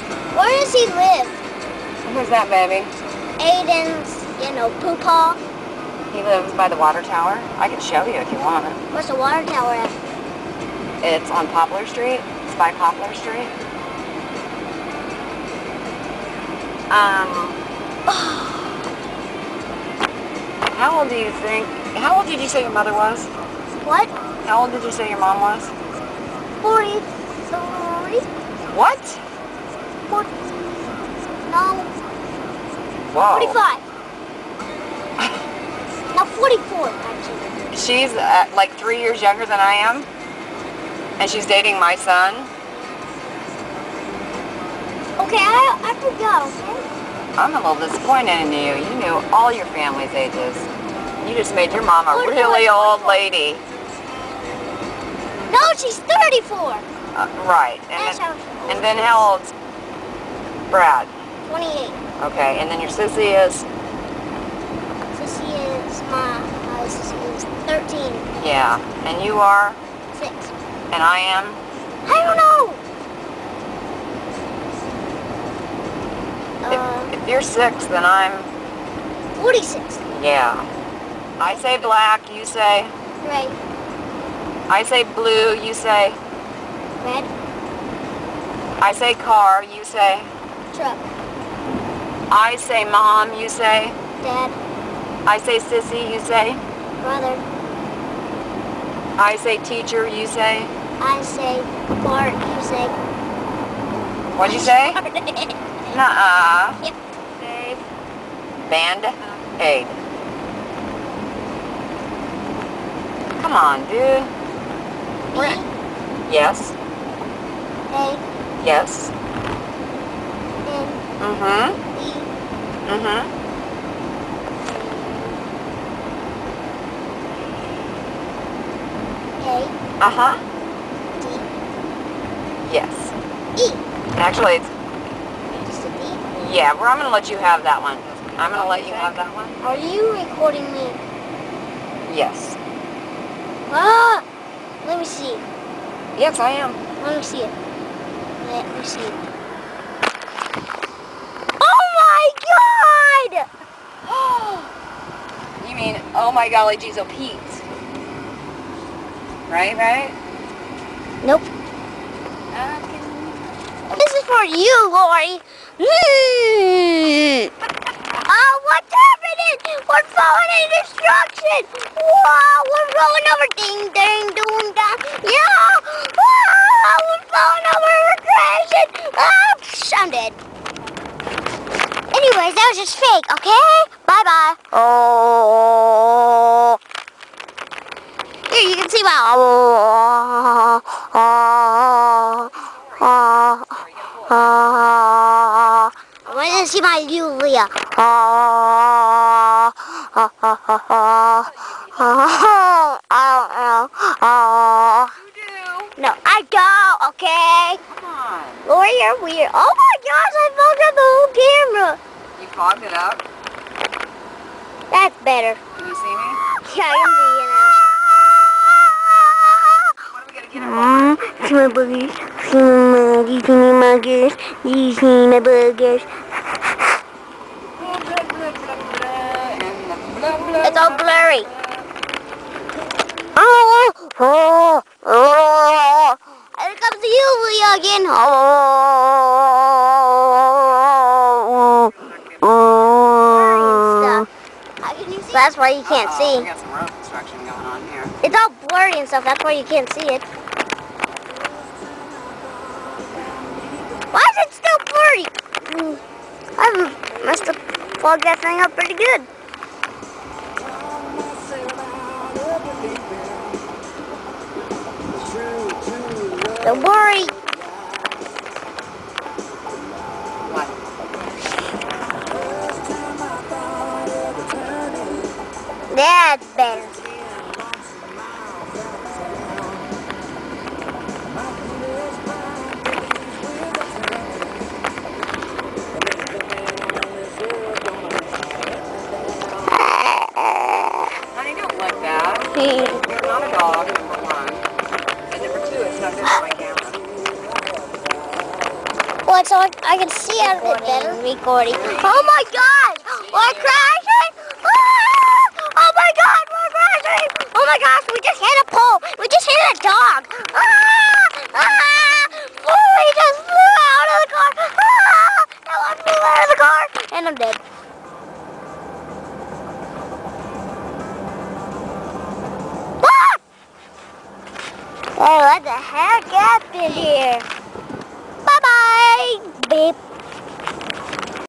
Where does he live? Who's that, baby? Aiden's, you know, poopaw. He lives by the water tower. I can show you if you want. What's the water tower at? It's on Poplar Street. It's by Poplar Street. Um, how old do you think, how old did you say your mother was? What? How old did you say your mom was? 43? What? 40, no, Whoa. 45. no, 44, actually. She's uh, like three years younger than I am. And she's dating my son. Okay, I, I forgot, okay? I'm a little disappointed in you. You knew all your family's ages. You just made your mom a really old lady. No, she's 34. Uh, right. And That's then, how she and then how old's Brad? 28. Okay. And then your sissy is? Sissy is my, uh, Sissy is 13. Yeah. And you are? 6. And I am? I don't know. Uh, If, if you're six, then I'm, 46. yeah. I say black, you say, Right. I say blue, you say, Red. I say car, you say, Truck. I say mom, you say, Dad. I say sissy, you say, Brother. I say teacher, you say, I say Bart. You say what'd you say? Nuh-uh. Yep. Say band aid. Come on, dude. B. Yes, A. yes. Mm-hmm, mm-hmm. A. Uh-huh. D. Yes. E. Actually, it's, Just a D. yeah, well, I'm going to let you have that one. I'm going to let you have that one. Are you recording me? Yes. Ah! Let me see. Yes, I am. Let me see it. Let me see it. Oh god! You mean, oh my golly, geez, oh Pete. Right, right? Nope. This is for you, Lori. Mm. Oh, what's happening? We're falling in destruction. Whoa, we're rolling over. Ding, ding, doom, da. Yeah. Whoa, we're falling over. We're crashing. Ah, psh, I'm dead. Anyways, that was just fake, okay? Bye-bye. Oh. Here, you can see my... Oh, oh, oh, oh. I want to see my Julia. Oh, oh, oh, oh, oh, oh, oh, oh. You do. No, I don't, okay? Come on. You're weird. Oh my gosh, I fogged up the whole camera. You fogged it up. That's better. Can you see me? Yeah, I can see you now. What are we going to get her for? See my boogers, see my muggies, see my muggers, you see my boogers. It's all blurry. Oh, oh, oh. oh. Here comes the Yulia again. Oh, That's why you can't Uh-oh, see. We got some road construction going on here. It's all blurry and stuff. That's why you can't see it. Why is it still blurry? Hmm, I must have plugged that thing up pretty good. Don't worry. My camera. But so I, I can see out of it better. Recording. Oh my god! We're crashing! Ah! Oh my god, we're crashing! Oh my gosh, we just hit a pole. We just hit a dog. Ah! Ah! Oh, we just flew out of the car. Ah! That one flew out of the car. And I'm dead. Ah! Hey, what the heck happened here? Bye-bye. Beep.